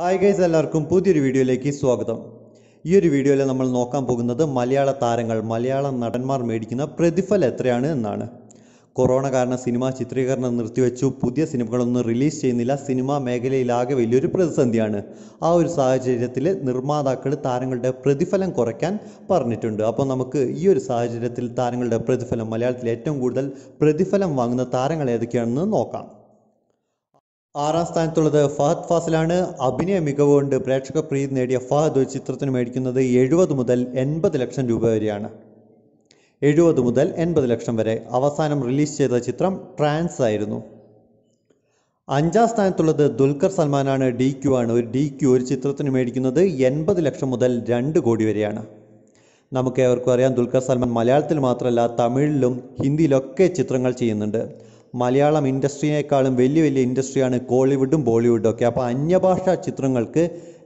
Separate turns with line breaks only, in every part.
Hi guys എല്ലാവർക്കും പുതിയൊരു വീഡിയോയിലേക്ക് സ്വാഗതം. ഈ ഒരു വീഡിയോയിൽ നമ്മൾ നോക്കാൻ പോകുന്നത് മലയാള താരങ്ങൾ മലയാള നടന്മാർ മേടിക്കുന്ന പ്രതിഫലം എത്രയാണ് എന്നാണ്. കൊറോണ കാരണം സിനിമ ചിത്രീകരണം നിർത്തിവെച്ചു പുതിയ സിനിമകളൊന്നും റിലീസ് ചെയ്യുന്നില്ല സിനിമാ മേഖലയിലാകെ വലിയൊരു പ്രതിസന്ധിയാണ്. ആ ഒരു സാഹചര്യത്തിൽ നിർമ്മാതാക്കൾ താരങ്ങളുടെ പ്രതിഫലം കുറയ്ക്കാൻ പറഞ്ഞിട്ടുണ്ട്. അപ്പോൾ നമുക്ക് ഈ ഒരു സാഹചര്യത്തിൽ താരങ്ങളുടെ പ്രതിഫലം മലയാളത്തിൽ ഏറ്റവും കൂടുതൽ പ്രതിഫലം വാങ്ങുന്ന താരങ്ങൾ ഏതൊക്കെയാണെന്ന് നോക്കാം. ആറാം സ്ഥാനത്തുള്ളത് ഫഹദ് ഫാസിലാണ്. അഭിനയ മികവ് കൊണ്ട് പ്രേക്ഷക പ്രീതി നേടിയ ഫഹദ് ഒരു ചിത്രത്തിന് മേടിക്കുന്നത് എഴുപത് മുതൽ എൺപത് ലക്ഷം രൂപ വരെയാണ്. എഴുപത് മുതൽ എൺപത് ലക്ഷം വരെ അവസാനം റിലീസ് ചെയ്ത ചിത്രം ട്രാൻസ് ആയിരുന്നു. അഞ്ചാം സ്ഥാനത്തുള്ളത് ദുൽഖർ സൽമാനാണ് ഡി ക്യു ആണ്. ഒരു ഡി ക്യു ഒരു ചിത്രത്തിന് മേടിക്കുന്നത് എൺപത് ലക്ഷം മുതൽ രണ്ട് കോടി വരെയാണ്. നമുക്ക് ഏവർക്കും അറിയാം ദുൽഖർ സൽമാൻ മലയാളത്തിൽ മാത്രമല്ല തമിഴിലും ഹിന്ദിയിലൊക്കെ ചിത്രങ്ങൾ ചെയ്യുന്നുണ്ട്. മലയാളം ഇൻഡസ്ട്രിയേക്കാളും വലിയ വലിയ ഇൻഡസ്ട്രിയാണ് കോളിവുഡും ബോളിവുഡും ഒക്കെ. അപ്പോൾ അന്യഭാഷാ ചിത്രങ്ങൾക്ക്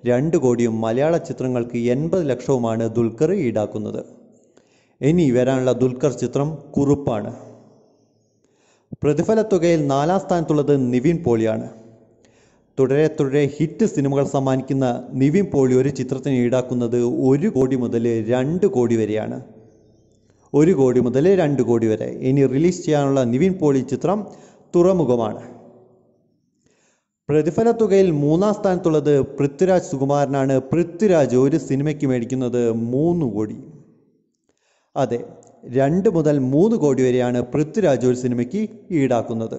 രണ്ട് കോടിയും മലയാള ചിത്രങ്ങൾക്ക് എൺപത് ലക്ഷവുമാണ് ദുൽഖർ ഈടാക്കുന്നത്. ഇനി വരാനുള്ള ദുൽഖർ ചിത്രം കുറുപ്പാണ്. പ്രതിഫല തുകയിൽ നാലാം സ്ഥാനത്തുള്ളത് നിവിൻ പോളിയാണ്. തുടരെ തുടരെ ഹിറ്റ് സിനിമകൾ സമ്മാനിക്കുന്ന നിവിൻ പോളി ഒരു ചിത്രത്തിന് ഈടാക്കുന്നത് ഒരു കോടി മുതൽ രണ്ട് കോടി വരെയാണ്. ഒരു കോടി മുതൽ രണ്ട് കോടി വരെ. ഇനി റിലീസ് ചെയ്യാനുള്ള നിവിൻ പോളി ചിത്രം തുറമുഖമാണ്. പ്രതിഫല തുകയിൽ മൂന്നാം സ്ഥാനത്തുള്ളത് പൃഥ്വിരാജ് സുകുമാരനാണ്. പൃഥ്വിരാജ് ഒരു സിനിമയ്ക്ക് മേടിക്കുന്നത് മൂന്ന് കോടി. അതെ രണ്ട് മുതൽ മൂന്ന് കോടി വരെയാണ് പൃഥ്വിരാജ് ഒരു സിനിമയ്ക്ക് ഈടാക്കുന്നത്.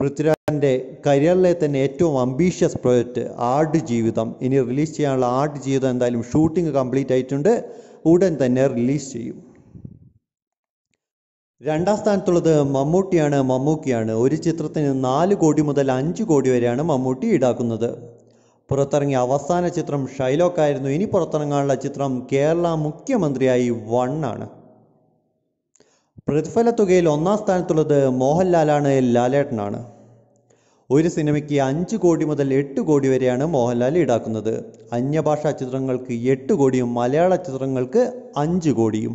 പൃഥ്വിരാജിന്റെ കരിയറിലെ തന്നെ ഏറ്റവും അംബീഷ്യസ് പ്രോജക്റ്റ് ആട് ജീവിതം ഇനി റിലീസ് ചെയ്യാനുള്ള ആട് ജീവിതം എന്തായാലും ഷൂട്ടിംഗ് കംപ്ലീറ്റ് ആയിട്ടുണ്ട്. ഉടൻ തന്നെ റിലീസ് ചെയ്യും. രണ്ടാം സ്ഥാനത്തുള്ളത് മമ്മൂട്ടിയാണ്. മമ്മൂക്കിയാണ്. ഒരു ചിത്രത്തിന് നാല് കോടി മുതൽ അഞ്ച് കോടി വരെയാണ് മമ്മൂട്ടി ഈടാക്കുന്നത്. പുറത്തിറങ്ങിയ അവസാന ചിത്രം ഷൈലോക്ക് ആയിരുന്നു. ഇനി പുറത്തിറങ്ങാനുള്ള ചിത്രം കേരള മുഖ്യമന്ത്രിയായി വണ്ണാണ് പ്രതിഫല തുകയിൽ ഒന്നാം സ്ഥാനത്തുള്ളത് മോഹൻലാലാണ് ലാലേട്ടനാണ്. ഒരു സിനിമയ്ക്ക് അഞ്ച് കോടി മുതൽ എട്ട് കോടി വരെയാണ് മോഹൻലാൽ ഈടാക്കുന്നത്. അന്യഭാഷാ ചിത്രങ്ങൾക്ക് എട്ട് കോടിയും മലയാള ചിത്രങ്ങൾക്ക് അഞ്ച് കോടിയും.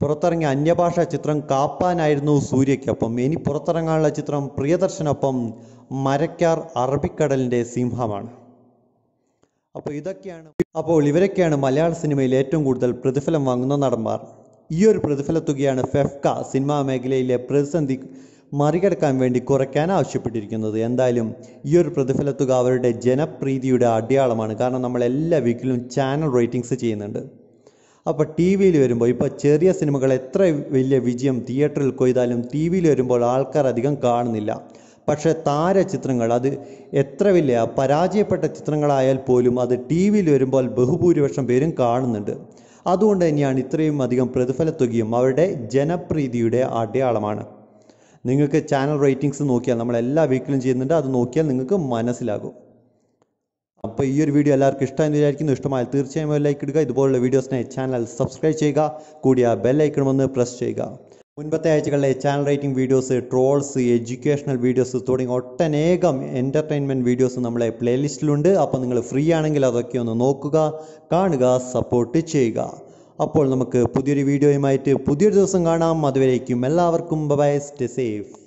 പുറത്തിറങ്ങിയ അന്യഭാഷാ ചിത്രം കാപ്പാനായിരുന്നു സൂര്യയ്ക്കൊപ്പം. ഇനി പുറത്തിറങ്ങാനുള്ള ചിത്രം പ്രിയദർശനൊപ്പം മരക്കാർ അറബിക്കടലിന്റെ സിംഹമാണ്. അപ്പോൾ ഇതൊക്കെയാണ് അപ്പോൾ ഇവരൊക്കെയാണ് മലയാള സിനിമയിൽ ഏറ്റവും കൂടുതൽ പ്രതിഫലം വാങ്ങുന്ന നടന്മാർ. ഈ ഒരു പ്രതിഫല തുകയാണ് ഫെഫ്ക സിനിമാ മേഖലയിലെ പ്രതിസന്ധി മറികടക്കാൻ വേണ്ടി കുറയ്ക്കാൻ ആവശ്യപ്പെട്ടിരിക്കുന്നത്. എന്തായാലും ഈ ഒരു പ്രതിഫല തുക അവരുടെ ജനപ്രീതിയുടെ അടയാളമാണ്. കാരണം നമ്മൾ എല്ലാ വീക്കിലും ചാനൽ റേറ്റിംഗ്സ് ചെയ്യുന്നുണ്ട്. അപ്പോൾ ടി വിയിൽ വരുമ്പോൾ ഇപ്പോൾ ചെറിയ സിനിമകൾ എത്ര വലിയ വിജയം തിയേറ്ററിൽ കൊയ്താലും ടി വിയിൽ വരുമ്പോൾ ആൾക്കാർ അധികം കാണുന്നില്ല. പക്ഷേ താര ചിത്രങ്ങൾ അത് എത്ര വലിയ പരാജയപ്പെട്ട ചിത്രങ്ങളായാൽ പോലും അത് ടി വിയിൽ വരുമ്പോൾ ബഹുഭൂരിപക്ഷം പേരും കാണുന്നുണ്ട്. അതുകൊണ്ട് തന്നെയാണ് ഇത്രയും അധികം പ്രതിഫല തുകയും അവരുടെ ജനപ്രീതിയുടെ അടയാളമാണ്. നിങ്ങൾക്ക് ചാനൽ റേറ്റിംഗ്സ് നോക്കിയാൽ നമ്മൾ എല്ലാ വീക്കിലും ചെയ്യുന്നുണ്ട്. അത് നോക്കിയാൽ നിങ്ങൾക്ക് മനസ്സിലാകും. അപ്പോൾ ഈ ഒരു വീഡിയോ എല്ലാവർക്കും ഇഷ്ടമെന്ന് വിചാരിക്കുന്നു. ഇഷ്ടമായാൽ തീർച്ചയായും ലൈക്ക് ഇടുക. ഇതുപോലുള്ള വീഡിയോസിനായി ചാനൽ സബ്സ്ക്രൈബ് ചെയ്യുക. കൂടിയ ബെൽ ഐക്കൺ ഒന്ന് പ്രസ് ചെയ്യുക. മുൻപത്തെ ആഴ്ചകളിലെ channel rating videos trolls educational videos തുടങ്ങി ഒട്ടനേകം എന്റർടൈൻമെന്റ് വീഡിയോസ് നമ്മളെ പ്ലേലിസ്റ്റിലുണ്ട് അപ്പോൾ നിങ്ങൾ ഫ്രീ ആണെങ്കിൽ അതൊക്കെ ഒന്ന് നോക്കുക. കാണുക സപ്പോർട്ട് ചെയ്യുക. അപ്പോൾ നമുക്ക് പുതിയൊരു വീഡിയോയുമായിട്ട് പുതിയൊരു ദിവസം കാണാം. അതുവരേക്കും എല്ലാവർക്കും. By stay safe